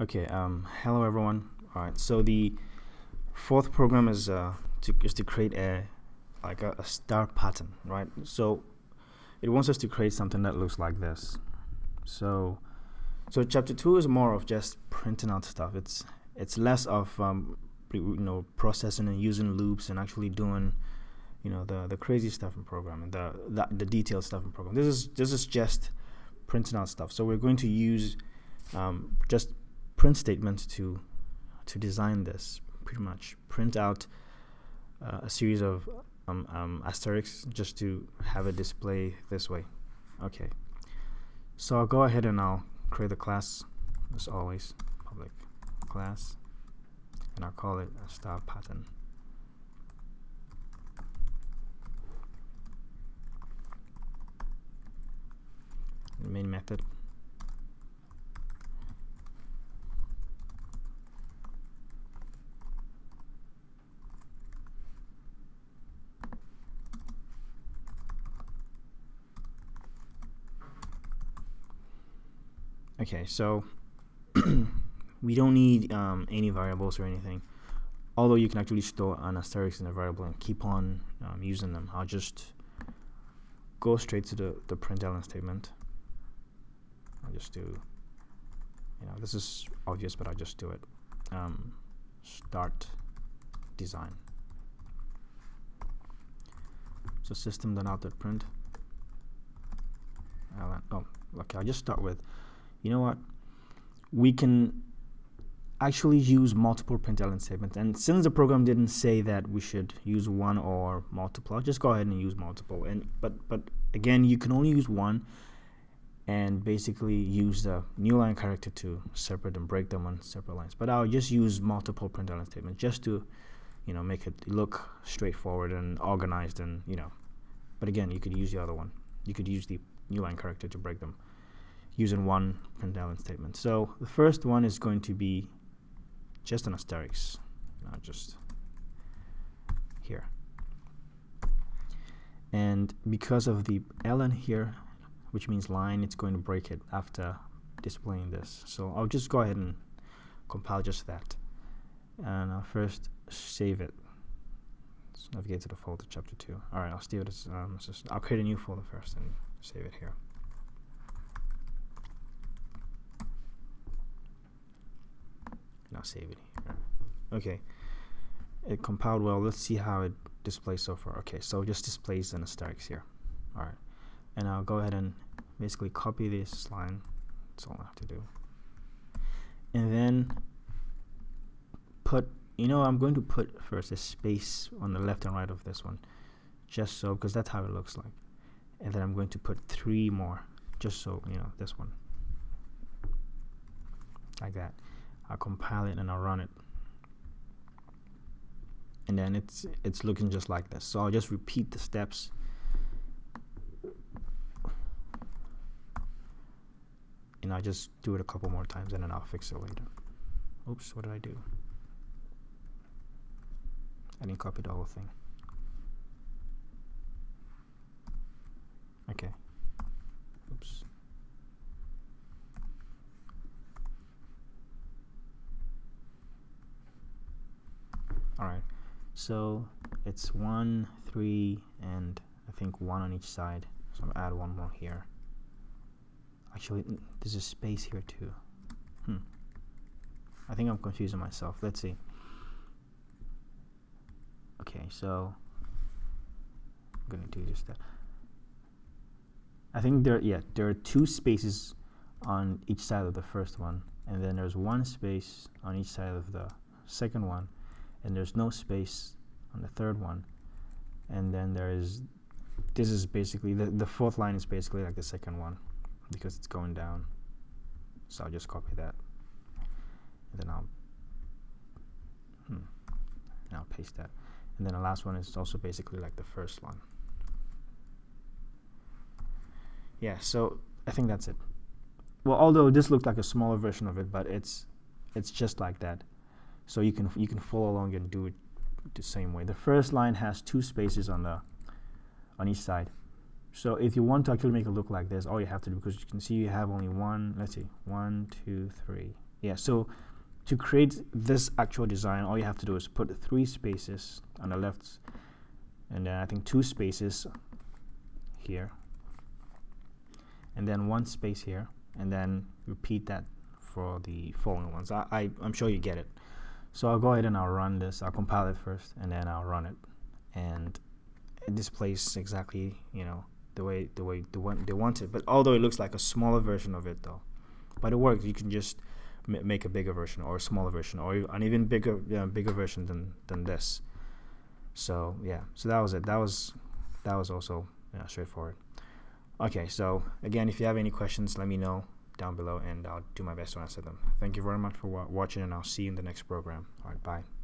Okay, um, hello everyone. All right, so the fourth program is uh, to is to create a like a, a star pattern, right? So it wants us to create something that looks like this. So so chapter two is more of just printing out stuff. It's it's less of um, you know processing and using loops and actually doing you know the the crazy stuff in programming, the the, the detailed stuff in programming. This is this is just printing out stuff. So we're going to use um, just print statements to to design this pretty much. Print out uh, a series of um, um, asterisks just to have it display this way. Okay. So I'll go ahead and I'll create a class as always public class and I'll call it a star pattern. Main method Okay, so we don't need um, any variables or anything. Although you can actually store an asterisk in a variable and keep on um, using them. I'll just go straight to the, the println statement. I'll just do, you know, this is obvious, but I'll just do it. Um, start design. So system done out print. oh, okay, I'll just start with you know what? We can actually use multiple println statements. And since the program didn't say that we should use one or multiple, I'll just go ahead and use multiple. And but but again, you can only use one and basically use the new line character to separate and break them on separate lines. But I'll just use multiple println statements just to, you know, make it look straightforward and organized and you know. But again, you could use the other one. You could use the new line character to break them using one println statement. So the first one is going to be just an asterisk, not just here. And because of the ln here, which means line, it's going to break it after displaying this. So I'll just go ahead and compile just that. And I'll first save it. Let's navigate to the folder chapter 2. Alright, I'll save it as, um, just, I'll create a new folder first and save it here. Now save it. Okay. It compiled well. Let's see how it displays so far. Okay, so it just displays an asterisk here. Alright. And I'll go ahead and basically copy this line. That's all I have to do. And then put, you know, I'm going to put first a space on the left and right of this one. Just so, because that's how it looks like. And then I'm going to put three more, just so, you know, this one. Like that. I'll compile it and I'll run it. And then it's it's looking just like this. So I'll just repeat the steps. And I'll just do it a couple more times and then I'll fix it later. Oops what did I do? I didn't copy the whole thing. Okay oops all right so it's one three and I think one on each side. So I'll add one more here. Actually there's a space here too. Hmm. I think I'm confusing myself. Let's see. Okay so I'm gonna do just that. I think there yeah there are two spaces on each side of the first one and then there's one space on each side of the second one and there's no space on the third one. And then there is this is basically the, the fourth line is basically like the second one because it's going down. So I'll just copy that. And then I'll hmm, and I'll paste that. And then the last one is also basically like the first one. Yeah so I think that's it. Well although this looked like a smaller version of it but it's it's just like that so you can you can follow along and do it the same way. The first line has two spaces on the on each side. So if you want to actually make it look like this, all you have to do because you can see you have only one. Let's see, one, two, three. yeah so to create this actual design all you have to do is put three spaces on the left and then I think two spaces here and then one space here and then repeat that for the following ones I, I, I'm sure you get it so I'll go ahead and I'll run this. I'll compile it first and then I'll run it. And it displays exactly you know the way the way they want they want it. But although it looks like a smaller version of it though but it works. You can just make a bigger version or a smaller version or an even bigger bigger version than than this. So yeah. So that was it. That was that was also yeah, straightforward. Okay. So again if you have any questions let me know down below and I'll do my best to answer them. Thank you very much for wa watching and I'll see you in the next program. All right bye